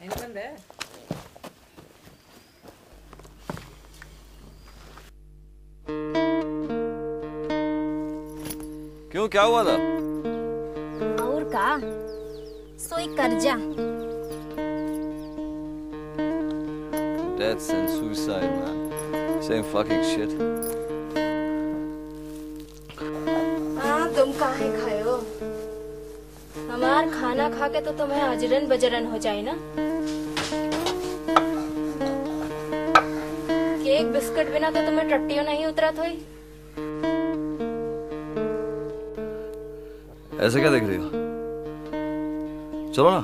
है क्यों क्या हुआ था और का सोई कर्जा Deaths and suicide, man. Same fucking shit. हाँ तुम काहे खायो हमार खाना खा के तो तुम्हें अजरन बजरन हो जाए ना? केक, बिस्कुट बिना तो तुम्हें टट्टियों नहीं उतरा हुई ऐसे क्या देख रही हो? चलो ना।